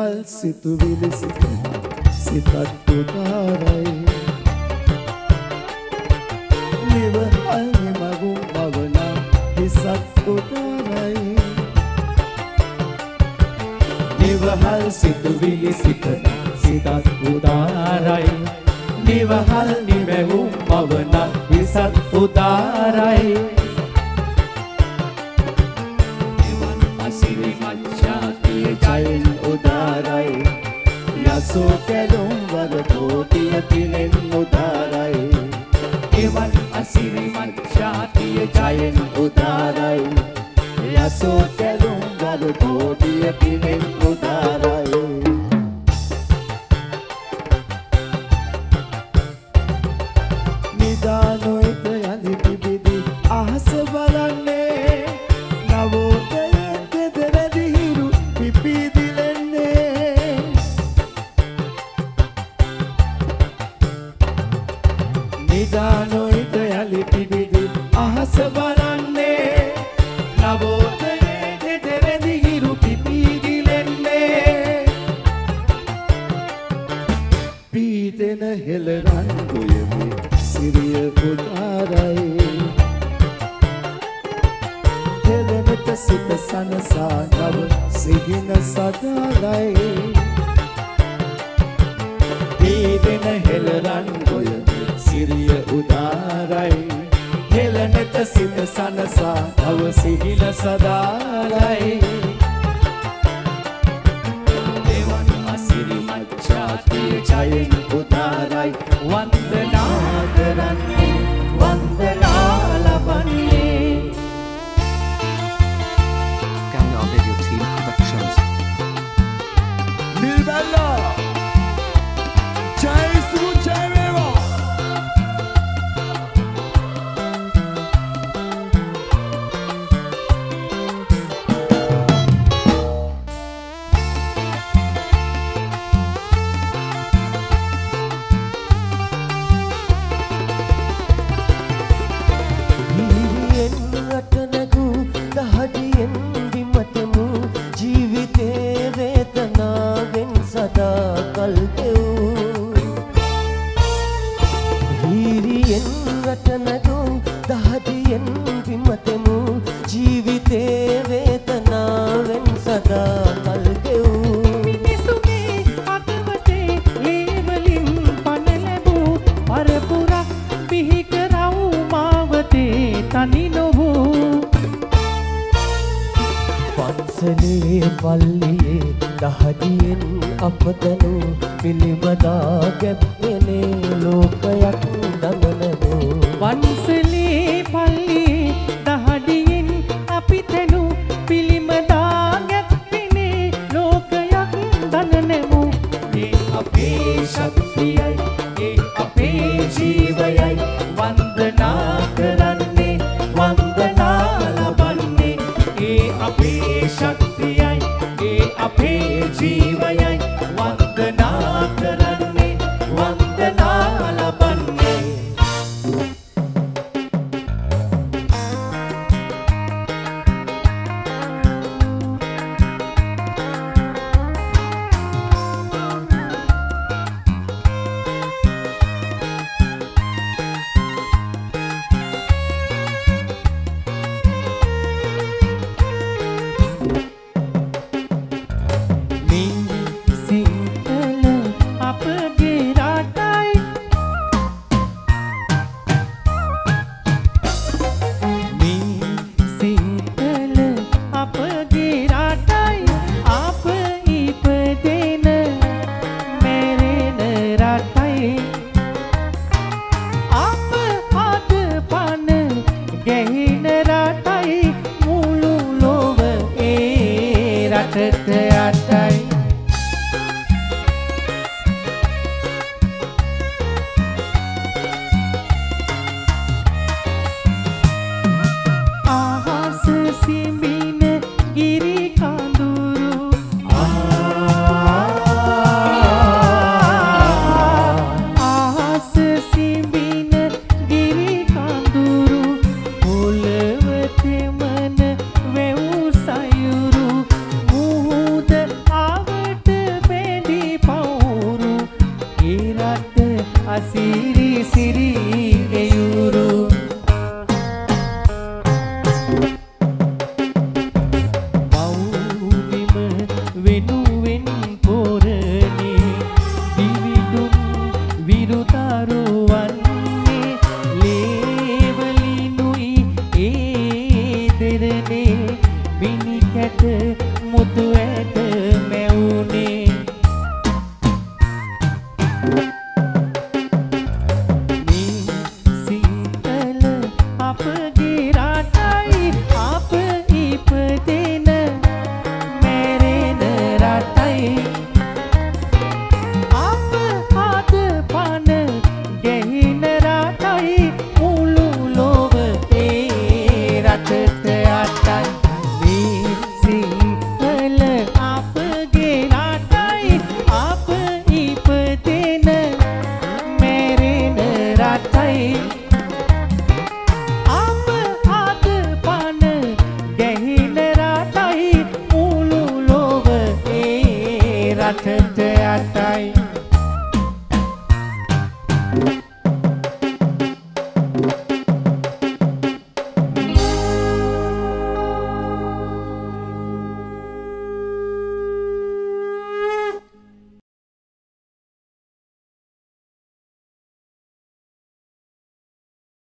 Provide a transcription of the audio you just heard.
නිවහල් සිතුවිලි සිත සිතත් උදාරයි නිවහල් නිමගුම් මවනා හිසත් උදාරයි නිවහල් සිතුවිලි සිත සිතත් උදාරයි නිවහල් නිමැවුම් මවනා හිසත් උදාරයි යසෝ කැලුම් වර කෝටිය පිනෙන් උදාරයි. එවන් අසිරි මච්ඡාතිය ජයෙන් උදාරයි. යසෝ කැලුම් වර කෝටිය පිනෙන් උදාරයි. හෙළනට සිත සනසා නව සිහින සදාරයි පීතෙන හෙළරන් ගොයමි සිරිය උදාරයි. හෙළනට සිත සනසා නව සිහින සදාරයි දෙවන් අසිරි මච්ඡාතිය ජයෙන් උදාරයි. වන්දනා කරන්නේ සදා කල් දෙව් මිනිසුගේ අතවතේ ලේවලින් පණ ලැබූ පරපුරක් බිහි කරව් මාවතේ තනි නොවූ පන්සලේ පල්ලියේ දහදියෙන් අපතනු පිළිබදා ගැප්පෙනේ ලෝකයක් දඟනනෝ වන්සලේ කරන්නේ වන්දනා ලබන්නේ ඒ අපේ ශක්තියයි ඒ අපේ ජීවයයි. ඒ රටට දරුවන්නේ ලේවලිනුයි ඒ දෙරනේ මිනිකැට මුතු ඇට මැවුනේ.